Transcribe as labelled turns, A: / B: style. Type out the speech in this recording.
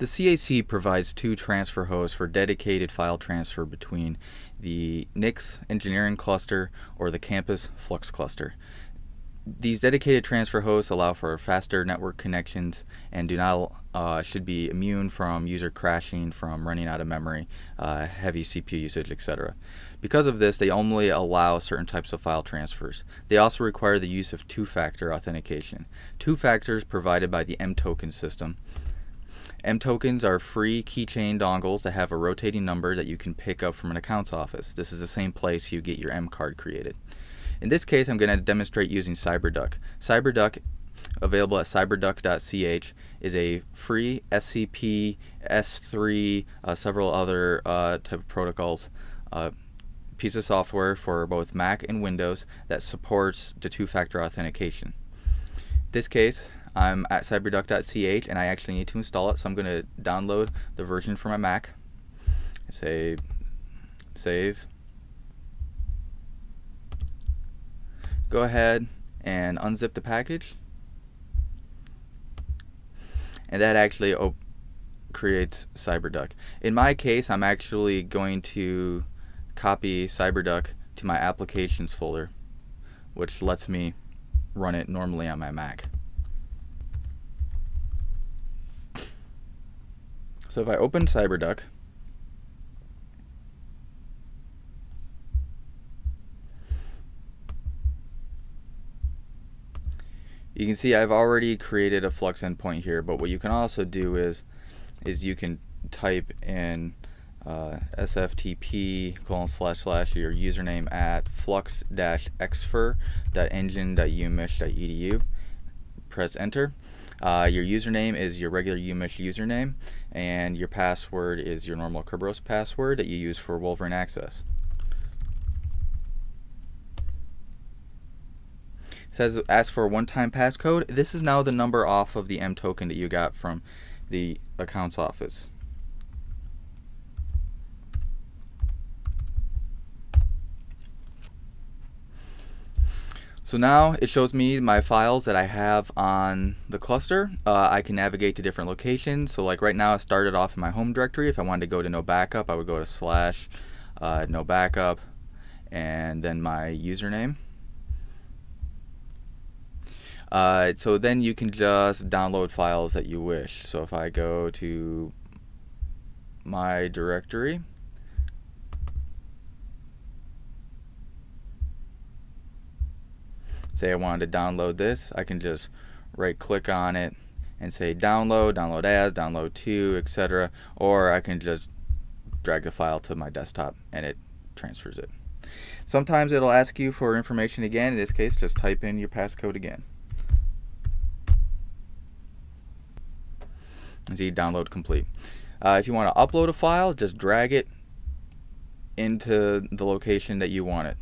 A: The CAC provides two transfer hosts for dedicated file transfer between the Nyx engineering cluster or the campus Flux cluster. These dedicated transfer hosts allow for faster network connections and do not uh, should be immune from user crashing, from running out of memory, uh, heavy CPU usage, etc. Because of this, they only allow certain types of file transfers. They also require the use of two-factor authentication. Two factors provided by the M-token system. M-tokens are free keychain dongles that have a rotating number that you can pick up from an accounts office. This is the same place you get your M card created. In this case, I'm going to demonstrate using CyberDuck. CyberDuck, available at cyberduck.ch, is a free SCP, S3, uh, several other uh, type of protocols uh, piece of software for both Mac and Windows that supports the two-factor authentication. This case, I'm at cyberduck.ch and I actually need to install it, so I'm going to download the version for my Mac. Say save. go ahead and unzip the package and that actually creates CyberDuck. In my case, I'm actually going to copy CyberDuck to my applications folder, which lets me run it normally on my Mac. So if I open CyberDuck, you can see I've already created a flux endpoint here but what you can also do is is you can type in uh, sftp colon slash slash your username at flux dash xfer.engin.umich.edu press enter uh, your username is your regular umich username and your password is your normal Kerberos password that you use for Wolverine access says ask for a one-time passcode. This is now the number off of the M token that you got from the accounts office. So now it shows me my files that I have on the cluster. Uh, I can navigate to different locations. So like right now I started off in my home directory. If I wanted to go to no backup, I would go to slash uh, no backup and then my username. Uh, so then you can just download files that you wish. So if I go to my directory, say I wanted to download this, I can just right click on it and say download, download as, download to, etc. Or I can just drag the file to my desktop and it transfers it. Sometimes it'll ask you for information again. In this case, just type in your passcode again. And see download complete. Uh, if you want to upload a file, just drag it into the location that you want it.